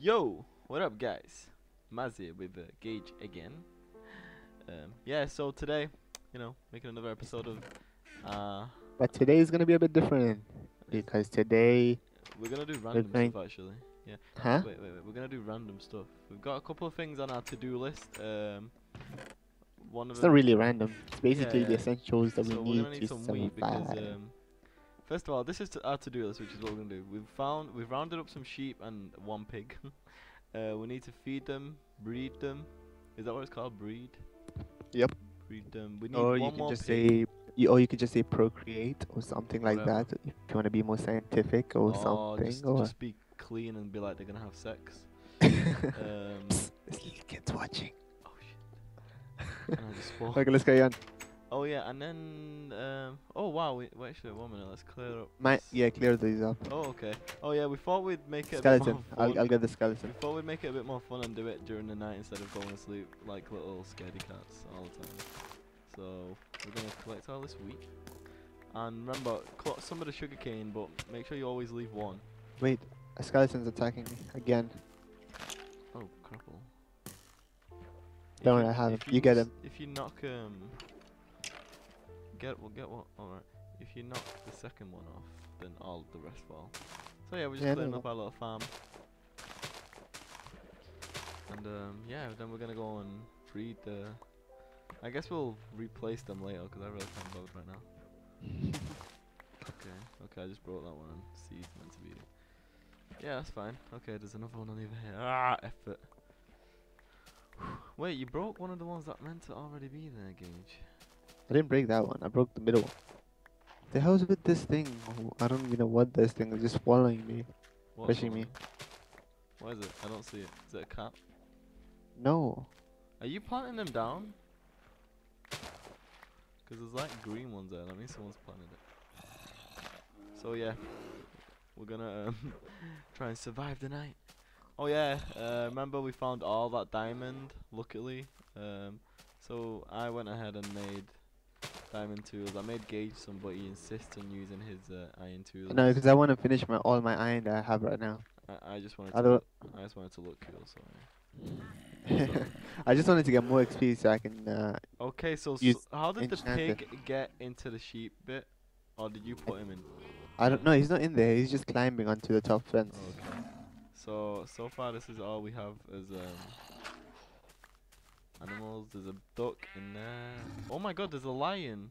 Yo, what up, guys? Maz here with uh, Gage again. Um, yeah, so today, you know, making another episode of. Uh, But today is gonna be a bit different because today, we're gonna do random stuff actually. Yeah. huh? Wait, wait, wait. We're gonna do random stuff. We've got a couple of things on our to-do list. Um, one of It's not really random. It's basically the yeah. essentials that we so gonna need to some wheat because survive. um, first of all, this is our to-do list, which is what we're gonna do. We've found we've rounded up some sheep and one pig. uh, we need to feed them, breed them. Is that what it's called? Breed. Yep. Breed them. We need or one you can more just pig. say, you, or you could just say procreate or something like Whatever. that if you want to be more scientific or Oh, something. just, or just be clean and be like they're gonna have sex. Um, Psst, there's little kids watching. oh shit. And I just swore. Okay, let's carry on. Oh yeah, and then um, oh wow, wait, wait, actually, one minute, let's clear up. My yeah, clear these up. Oh okay. Oh yeah, we thought we'd make it a Skeleton. bit more I'll. I'll get the skeleton. We thought we'd make it a bit more fun and do it during the night instead of going to sleep like little scaredy cats all the time. So we're gonna collect all this wheat. And remember, cut some of the sugar cane, but make sure you always leave one. Wait, a skeleton's attacking me again. Oh, crapple. If Don't you- worry, I have him. You get s- him. If you knock um, get well, get what? All right. If you knock the second one off, then all the rest fall. So yeah, we're just Yeah, I clearing up our little farm. And um, yeah, then we're gonna go and breed the. I guess we'll replace them later because I really can't bother right now. Okay, okay, I just brought that one. Seed's meant to be. Yeah, that's fine. Okay, there's another one on the other here. Ah, effort. Wait, you broke one of the ones that meant to already be there, Gage. I didn't break that one. I broke the middle one. The hell's with this thing? Oh, I don't even know what this thing is. Just following me. What's Pushing me. What is it? I don't see it. Is it a cat? No. Are you planting them down? Because there's like green ones there. That means someone's planted it. So yeah, we're gonna um, try and survive the night. Oh yeah, uh, remember we found all that diamond, luckily. Um, so I went ahead and made diamond tools. I made Gage some, but he insists on using his uh, iron tools. No, because I want to finish my all my iron that I have right now. I, I just wanted I to. don't- Look, I just wanted to look cool. So. I just wanted to get more XP so I can. Uh, Okay, so s Use how did the pig get into the sheep bit, or did you put him in? I don't know. He's not in there. He's just climbing onto the top fence. Okay. So so far, this is all we have as um, animals. There's a duck in there. Oh my God, there's a lion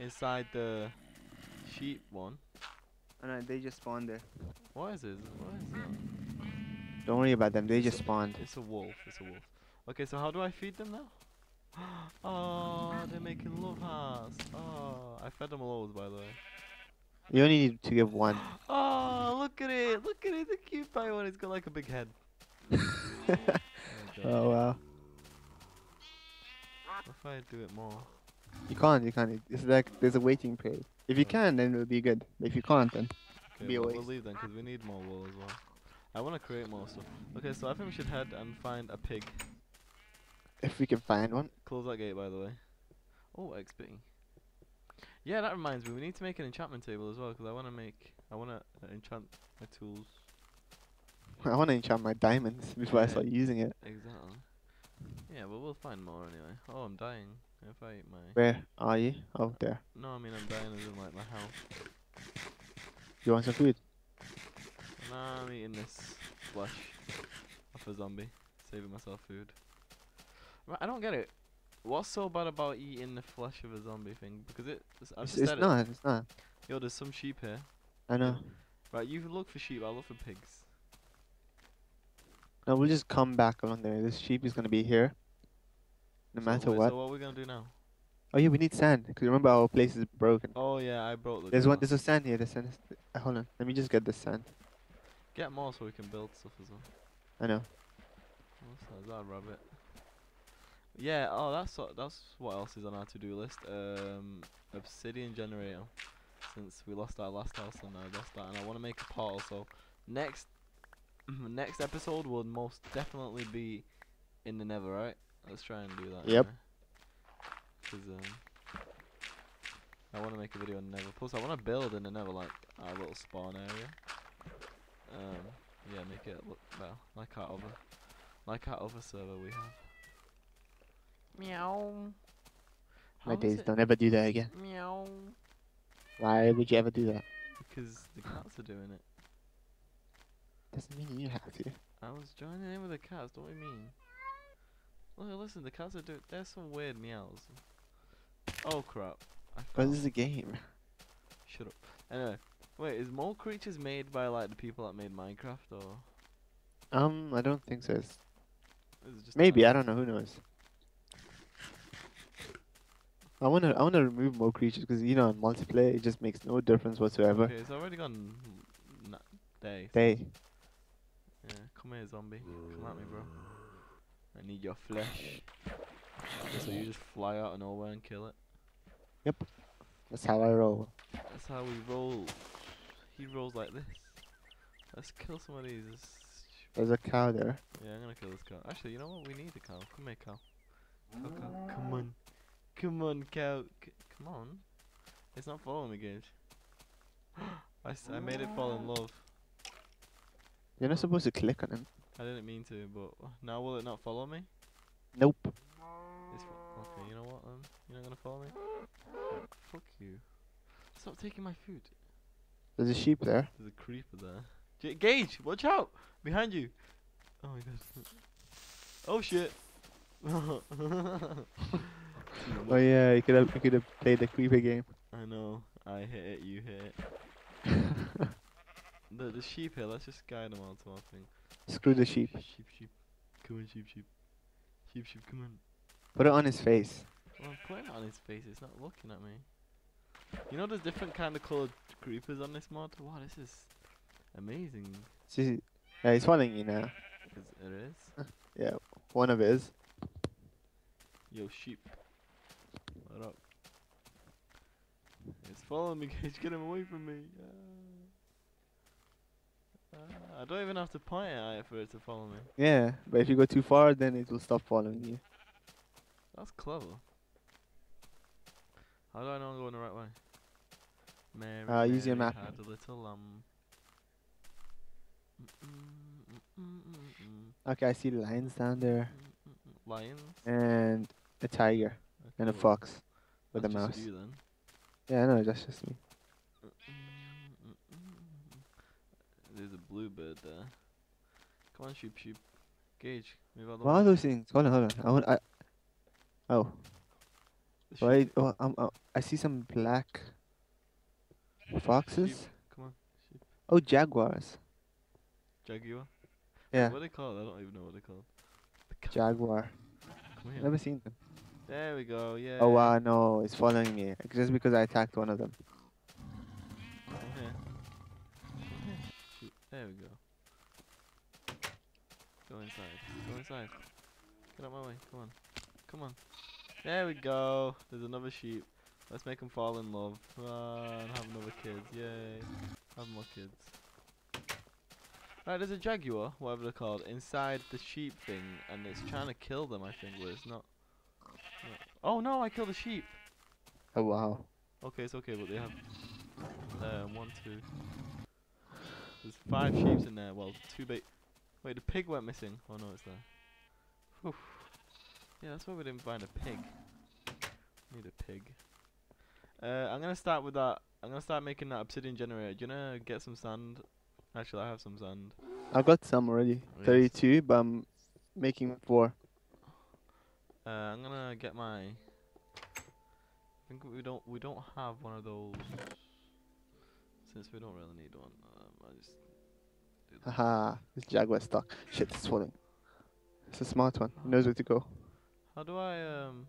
inside the sheep one. Oh, no, they just spawned there. What is it? What is that? Don't worry about them. They just spawned. It's a wolf. It's a wolf. Okay, so how do I feed them now? Oh, they're making love hearts. Oh, I fed them loads, by the way. You only need to give one. Oh, look at it! Look at it! The cute pie one. It's got like a big head. Oh, oh wow. What if I do it more? You can't. You can't. It's like there's a waiting period. If you can, then it'll be good. But if you can't, then Okay, Be well, we'll leave then because we need more wool as well. I want to create more stuff. Okay, so I think we should head and find a pig. if we can find one. Close that gate, by the way. Oh, XP. Yeah, that reminds me. We need to make an enchantment table as well because I want to make. I want to uh, enchant my tools. I want to enchant my diamonds before I Yeah. start using it. Exactly. Yeah, but we'll find more anyway. Oh, I'm dying. If I eat my. Where are you? Oh, there. No, I mean I'm dying as in like my health. You want some food? Nah, I'm eating this flesh of a zombie, saving myself food. I don't get it. What's so bad about eating the flesh of a zombie thing? Because it, it's, I've It's, it's said not. It's not. Yo, there's some sheep here. I know. Right, you look for sheep. I'll look for pigs. No, we'll just come back along there. This sheep is gonna be here. No So matter wait, what. So what are we gonna do now? Oh yeah, we need sand. Cause remember our place is broken. Oh yeah, I broke the. There's one. There's a sand here. The sand. Is uh, hold on. Let me just get the sand. Get more so we can build stuff as well. I know. What's that? Is that a rabbit? Yeah. Oh, that's what, that's what else is on our to-do list. Um, obsidian generator. Since we lost our last house and I lost that, and I want to make a portal. So next next episode will most definitely be in the Nether, right? Let's try and do that. Yep. Because um, I want to make a video in the Nether. Plus, I want to build in the Nether, like our little spawn area. Um, yeah, make it look well, like our other, like our other server we have. Meow. How My days, don't ever do that again. Meow. Why would you ever do that? Because the cats are doing it. Doesn't mean you have to. I was joining in with the cats. What do you mean? Look, listen, the cats are doing. There's some weird meows. Oh crap! But this is a game. Shut up. Anyway, wait, is Mo' Creatures made by like the people that made Minecraft or Um, I don't think so. It's is it just maybe I don't know. Who knows? I wanna I wanna remove more creatures because you know in multiplayer it just makes no difference whatsoever. Okay, it's already gone. Day. so- Yeah, come here, zombie. Come at me, bro. I need your flesh. So you just fly out of nowhere and kill it. Yep. That's how I roll. That's how we roll. He rolls like this. Let's kill some of these. There's a cow there. Yeah, I'm gonna kill this cow. Actually, you know what? We need a cow. Come here, cow. Cow, cow. Come on. Come on, cow. C- come on. It's not following me, Gage. I, s- I made it fall in love. You're not supposed to click on him. I didn't mean to, but now will it not follow me? Nope. Okay, you know what? Um, you're not gonna follow me. Right, fuck you. Stop taking my food. There's a sheep there. There's a creeper there. Gage, watch out! Behind you. Oh my god. Oh shit. Oh yeah, you could have you could have played the creeper game. I know. I hit it. You hit it. The the sheep here. Let's just guide them all to our thing. Screw the sheep. Sheep, sheep. Come on, sheep, sheep. Sheep, sheep. Come on. Put it on his face. Well, I'm putting it on his face. It's not looking at me. You know, there's different kind of colored creepers on this mod. Wow, this is amazing. See, yeah, he's following you now. Is it is. Yeah, one of his. Yo, sheep. What up? It's following me, Gage. Get him away from me. Ah. Ah, I don't even have to point it at it for it to follow me. Yeah, but if you go too far, then it will stop following you. That's clever. How do I know I'm going the right way? Mary, Uh, use your map. had a little lamb. Mm, mm, mm, mm, mm, Okay, I see lions down there. Lions? and a tiger and a fox with a mouse. you then. Yeah, I know, that's just me. Mm, mm, mm, mm. There's a bluebird there. Come on, sheep, sheep. Gage, move out What way. are those things? Hold on, hold on. I want. I. Oh, wait. Oh, um, oh, I see some black foxes. sheep. Come on, sheep. Oh, jaguars. Jaguar? Yeah, What are they called? I don't even know what they're called. The jaguar. Come here. Never seen them. There we go, yeah. Oh wow, no, it's following me just because I attacked one of them. Come here. Come here. Shoot. There we go. Go inside. Go inside. Get out my way. Come on. Come on. There we go. There's another sheep. Let's make them fall in love. And have another kids. Yay. Have more kids. Right, there's a jaguar, whatever they're called, inside the sheep thing, and it's trying to kill them, I think, but it's not. Oh no, I killed a sheep! Oh wow. Okay, it's okay, but they have um, one, two. There's five sheeps in there. Well, two bait. Wait, the pig went missing. Oh no, it's there. Whew. Yeah, that's why we didn't find a pig. Need a pig. Uh, I'm gonna start with that. I'm gonna start making that obsidian generator. Do you wanna get some sand? Actually, I have some sand. I got some already. Yes. 32, but I'm making four. Uh, I'm gonna get my. I think we don't we don't have one of those. Since we don't really need one, um, I just. this. Haha, this jaguar stuck. Shit, it's falling. It's a smart one. He knows where to go. How do I um?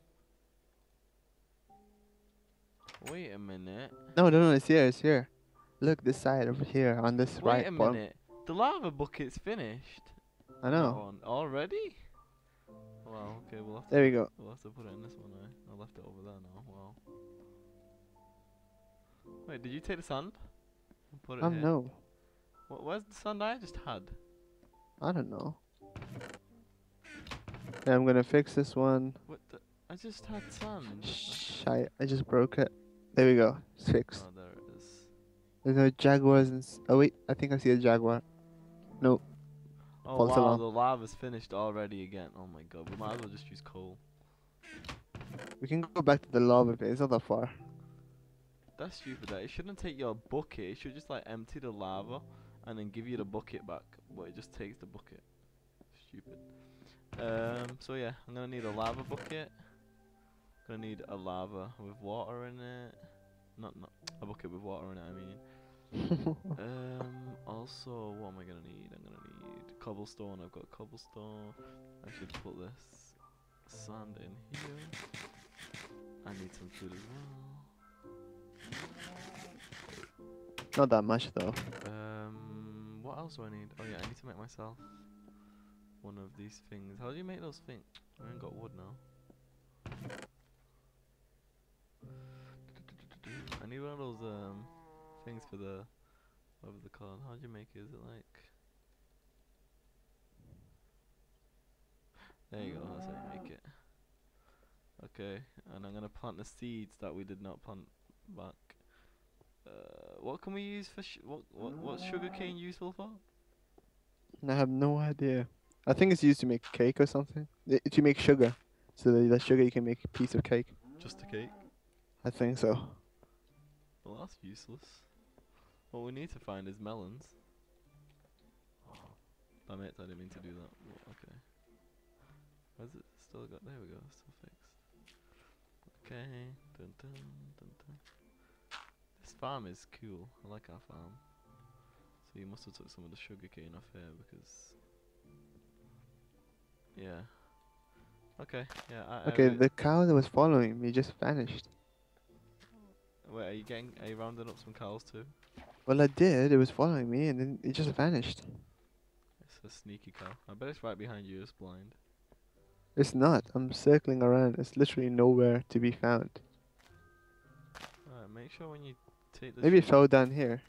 Wait a minute. No, no, no, it's here, it's here. Look, this side over here on this Wait right Wait a bottom. minute. The lava bucket's finished. I know. Already? Wow. Okay, we'll have to. There we go. We'll have to put it in this one. Eh? I left it over there now. Wow. Wait, did you take the sand? Put it Um, here? no. Wh- where's the sand I just had? I don't know. Yeah, I'm gonna fix this one. What the? I just had sand. Shh, I, I just broke it. There we go. It's fixed. Oh, there it is. There's no jaguars and oh wait, I think I see a jaguar. No, Oh false wow, alarm. the lava's finished already again. Oh my god, we might as well just use coal. We can go back to the lava pit. It's not that far. That's stupid. That it shouldn't take your bucket. It should just like empty the lava and then give you the bucket back. But it just takes the bucket. Stupid. Um. So yeah, I'm gonna need a lava bucket. Gonna need a lava with water in it. Not not a bucket with water in it. I mean. Um. Also, what am I gonna need? I'm gonna need cobblestone. I've got cobblestone. I should put this sand in here. I need some food as well. Not that much though. Um, what else do I need? Oh yeah, I need to make myself one of these things. How do you make those things? I ain't got wood now. I need one of those um things for the whatever the called. How do you make it? Is it like? There you go. That's how you make it. Okay, and I'm gonna plant the seeds that we did not plant back. Uh, what can we use for sh- what what what's sugarcane useful for? I have no idea. I think it's used to make cake or something. To make sugar. So that that sugar you can make a piece of cake. Just a cake. I think so. Well, that's useless. What we need to find is melons. Damn it, I didn't mean to do that. Well, okay. Where's it still got? There we go, still fixed. Okay. Dun, dun, dun, dun. Farm is cool. I like our farm. So you must have took some of the sugarcane off here because. Yeah. Okay. Yeah. I, I Okay, re- the cow that was following me just vanished. Wait, are you getting? Are you rounding up some cows too? Well, I did. It was following me, and then it just vanished. It's a sneaky cow. I bet it's right behind you. It's blind. It's not. I'm circling around. It's literally nowhere to be found. Alright, make sure when you take the. Maybe it fell down here.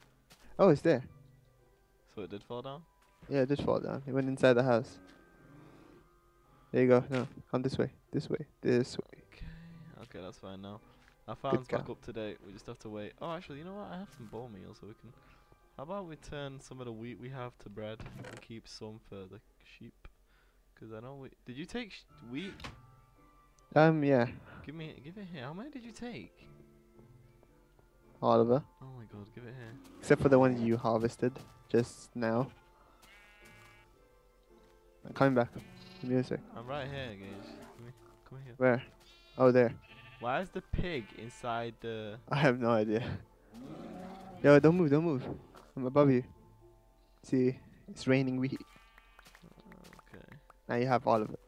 Oh, it's there. So it did fall down. Yeah, it did fall down. It went inside the house. There you go. No, come this way. This way. This way. Okay. Okay, that's fine now. Our farm's back cow. up to date. We just have to wait. Oh, actually, you know what? I have some bone meal, so we can. How about we turn some of the wheat we have to bread and keep some for the sheep? Because I know we. Did you take sh- wheat? Um, yeah, Give me. Give it here. How many did you take? Oliver. Oh my god, give it here. Except for the one you harvested just now. I'm coming back. Give me a sec. I'm right here, Gage. Give me. Come here. Where? Oh, there. Why is the pig inside the? I have no idea. Yo, don't move, don't move. I'm above you. See, it's raining wheat. Okay. Now you have all of it.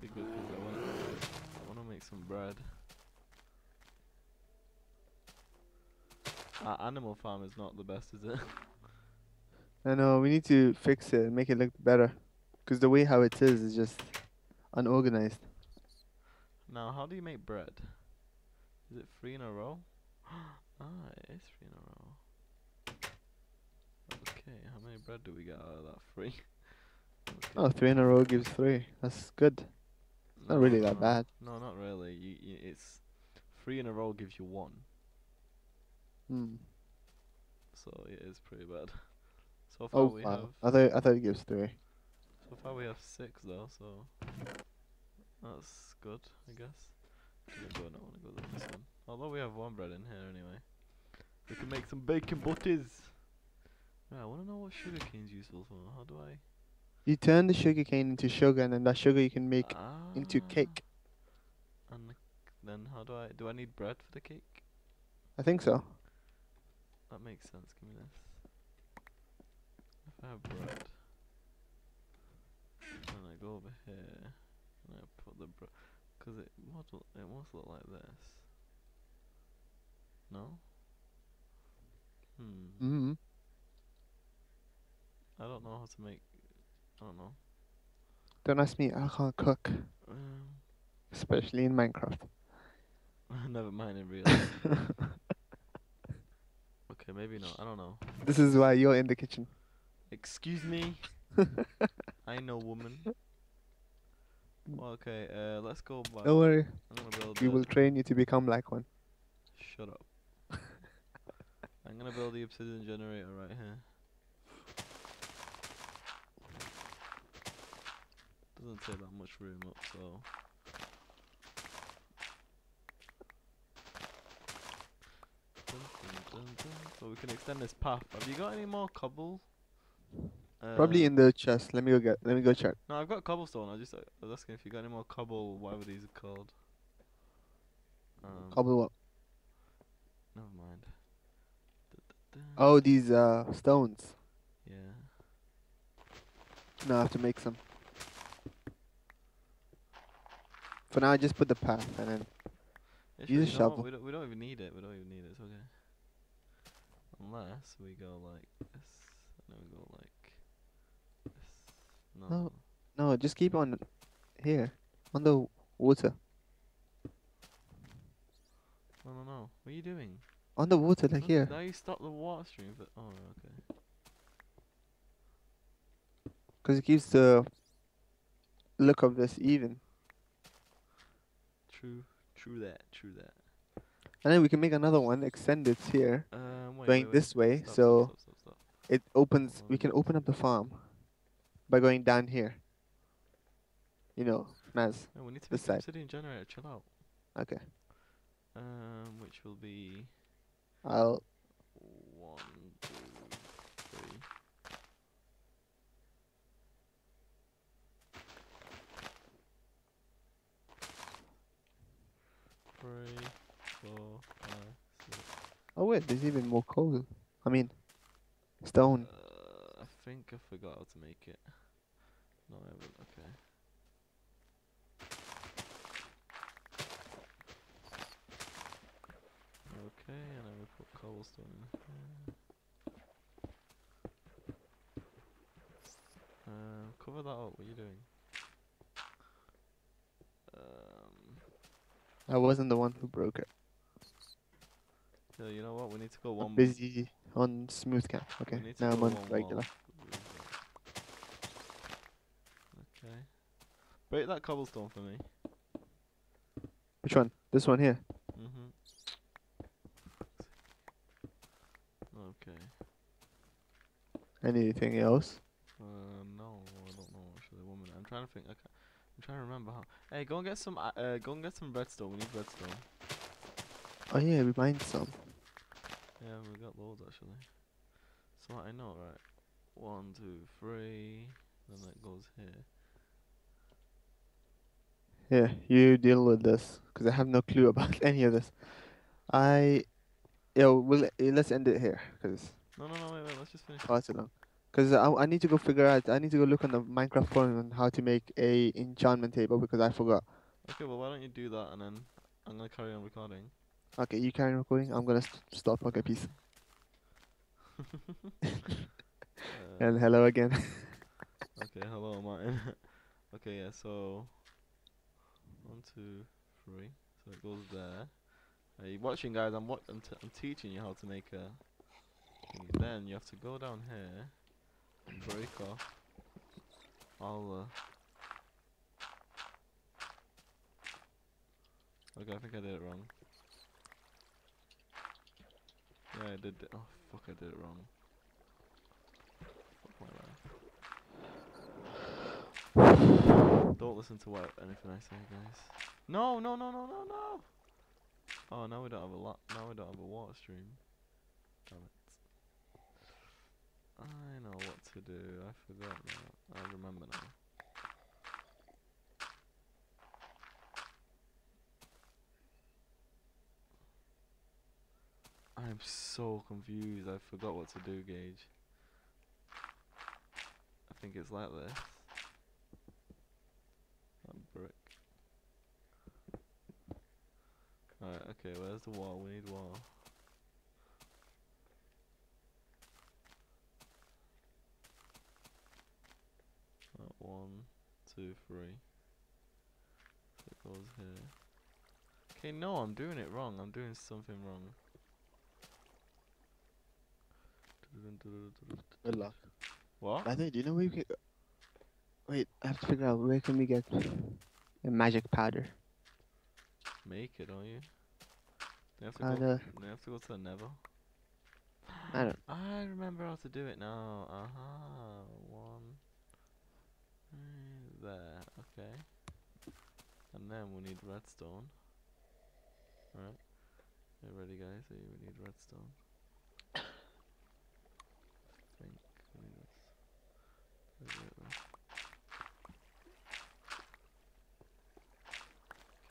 Be good 'cause I I wanna make some bread. Our animal farm is not the best, is it? I know, we need to fix it and make it look better. Because the way how it is is just unorganized. now, how do you make bread? Is it three in a row? ah, it is three in a row. Okay, how many bread do we get out of that? Three. okay. Oh, three in a row gives three. That's good. not really that no, bad. No, not really. You, you, it's three in a row gives you one, Hmm. so it is pretty bad. So far Oh, we have wow. I thought, I thought it gives three. So far we have six though, so that's good, I guess. I'm gonna go, I wanna go with this one. Although we have one bread in here anyway. We can make some bacon butties. Yeah, I wanna know what sugarcane's useful for. How do I You turn the sugar cane into sugar, and then that sugar you can make into Ah, cake. And then how do I do I need bread for the cake? I think so. That makes sense, give me this. If I have bread and I go over here and I put the bread because it must look, it must look like this. No? Hmm. Mm-hmm. I don't know how to make I don't know. Don't ask me. I can't cook, Um, especially in Minecraft. never mind in real life. Okay, maybe not. I don't know. this is why you're in the kitchen. Excuse me. I know woman. Well, okay, uh, let's go back. Don't worry. I'm gonna build. We will train you to become like one. Shut up. I'm gonna build the obsidian generator right here. doesn't take that much room up, so. Dun, dun, dun, dun. So we can extend this path. Have you got any more cobble? Probably Uh, in the chest. Let me go get. Let me go check. No, I've got cobblestone. I just uh, I was asking if you got any more cobble, whatever these are called. Um, Cobble what? Never mind. Oh, these uh stones. Yeah. No, I have to make some. For now, I just put the path and then. Use a you know what, shovel. We don't, we don't even need it. We don't even need it. It's okay. Unless we go like this, and then we go like this. No. No. No, just keep on here on the water. No, no, no. What are you doing? On the water, like No, here. Now you stop the water stream. For, oh, okay. Because it keeps the look of this even. True. True that. True that. And then we can make another one, extend it here. Um, wait, Going wait, wait. this way, Stop, so- stop, stop. It opens, we can open up the farm by going down here. You know, Maz. No, we need to this make side. generator. Chill out. Okay. Um, which will be I'll. one, two, three. Three, four, five, six. Oh, wait, there's even more coal. I mean, stone. Uh, I think I forgot how to make it. No, I haven't. Okay. Okay, and then we put cobblestone in here. Um, cover that up. What are you doing? Um, I wasn't the one who broke it. Yeah, you know what? We need to go I'm one. busy on smooth we Okay, now I'm on regular. Okay. Break that cobblestone for me. Which one? This one here. Mhm. Okay. Anything else? Uh, no, I don't know actually. One minute. I'm trying to think. Ca I'm trying to remember how. Hey, go and get some. Uh, uh, go and get some redstone. We need redstone. Oh yeah, we mined some. Yeah, we got loads actually. So I know, right? One, two, three. Then that goes here. Yeah, you deal with this because I have no clue about any of this. I, yeah, we'll eh, let's end it here because No, no, no. Wait, wait. Let's just finish. too long. Because I, I need to go figure out. I need to go look on the Minecraft forum on how to make a enchantment table because I forgot. Okay, well, why don't you do that and then I'm gonna carry on recording. Okay, you carry recording. I'm gonna st- stop. Okay, peace. Uh, And hello again. Okay, hello, Martin. okay, yeah, so one, two, three. So it goes there. Are you watching, guys? I'm what I'm, t- I'm teaching you how to make a. Then you have to go down here and break off all the. Okay, I think I did it wrong. Yeah, I did. Oh fuck! I did it wrong. Fuck my life. Don't listen to what anything I say, guys. No, no, no, no, no, no. Oh, now we don't have a lot. Now we don't have a water stream. Damn it. I know what to do. I forgot now. I remember now. I'm so confused. I forgot what to do, Gage. I think it's like this. That brick. Alright, okay, where's the wall? We need wall. Uh, one, two, three. It goes here. Okay, no, I'm doing it wrong. I'm doing something wrong. Good luck. What? I think. Do you know where you can? Wait, I have to figure out where can we get a magic powder. Make it, don't you? They have to Uh, go. They have to go to the Nether. I don't. I remember how to do it now. Aha, one. mm, There. Okay. And then we need redstone. Right. Are you ready guys? Are you we need redstone? think we need this. Where's it, where?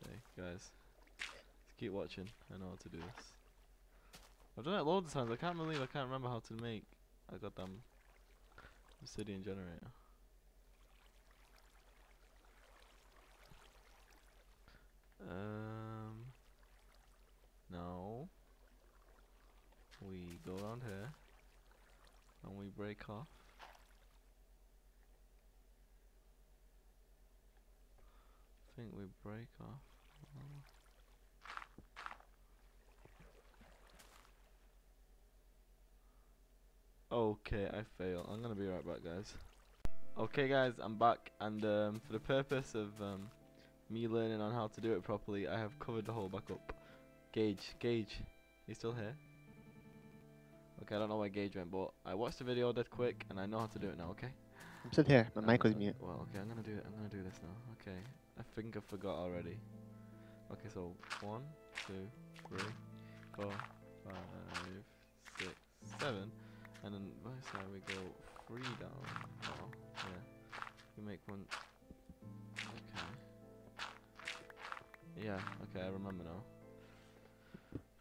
Okay, guys. Just keep watching. I know how to do this. I've done it loads of times. I can't believe I can't remember how to make I a goddamn obsidian generator. Um. Now we go around here and we break off. I think we break off. Okay, I fail. I'm gonna be right back, guys. Okay, guys, I'm back, and um, for the purpose of um, me learning on how to do it properly, I have covered the hole back up. Gage, Gage, you still here? Okay, I don't know where Gage went, but I watched the video dead quick, and I know how to do it now. Okay. I'm still here. My mic was mute. Well, okay, I'm gonna do it. I'm gonna do this now. Okay, I think I forgot already. Okay, so one, two, three, four, five, six, seven, and then right side we go three down. Oh, yeah. You make one. Okay. Yeah. Okay, I remember now.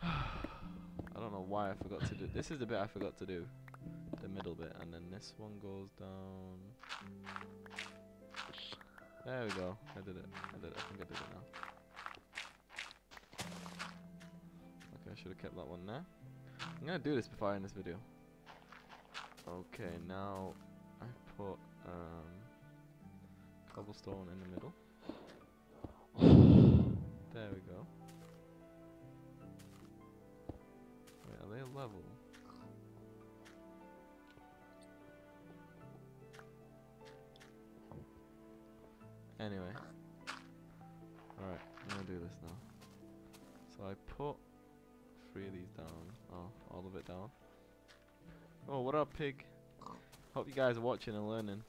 I don't know why I forgot to do. This is the bit I forgot to do. The middle bit, and then this one goes down. There we go. I did it. I did it. I think I did it now. I should have kept that one there. I'm gonna do this before I end this video. Okay, now I put um, cobblestone in the middle. There we go. Wait, are they level? Anyway. Alright, I'm gonna do this now. So I put down. Oh, all of it down. Oh, what up, pig? Hope you guys are watching and learning.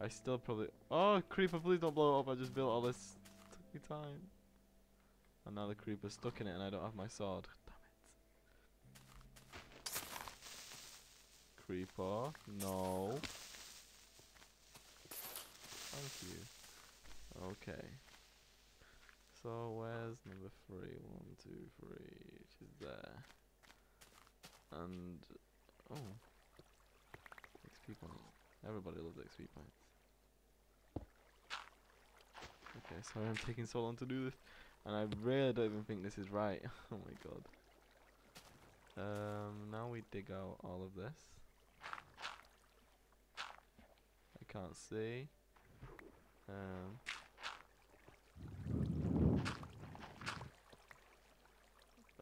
I still probably. Oh, creeper, please don't blow it up. I just built all this. Took me time. And now the creeper's stuck in it and I don't have my sword. Damn it. Creeper, no. Thank you. Okay. So where's number three? One, two, three. She's there. And oh, XP points. Everybody loves XP points. Okay, sorry I'm taking so long to do this, and I really don't even think this is right. oh my god. Um, now we dig out all of this. I can't see. Um.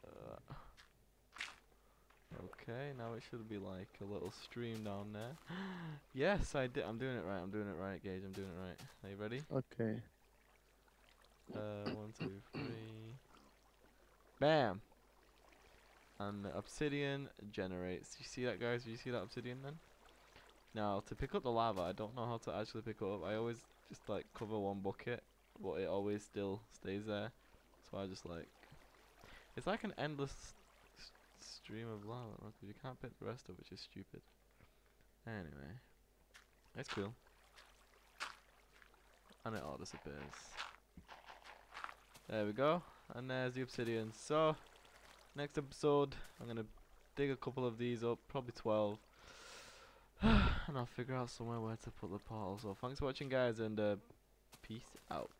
uh, Okay, now it should be like a little stream down there. yes, I did. I'm doing it right. I'm doing it right, Gage. I'm doing it right. Are you ready? Okay. Uh, one, two, three. Bam! And the obsidian generates. You see that, guys? You see that obsidian then? Now, to pick up the lava, I don't know how to actually pick it up. I always just like cover one bucket, but it always still stays there. So I just like. It's like an endless stream of lava, you can't pick the rest up, which is stupid. Anyway, it's cool. And it all disappears. There we go. And there's the obsidian. So, next episode, I'm going to dig a couple of these up, probably 12. and I'll figure out somewhere where to put the portal. So, thanks for watching, guys, and uh, peace out.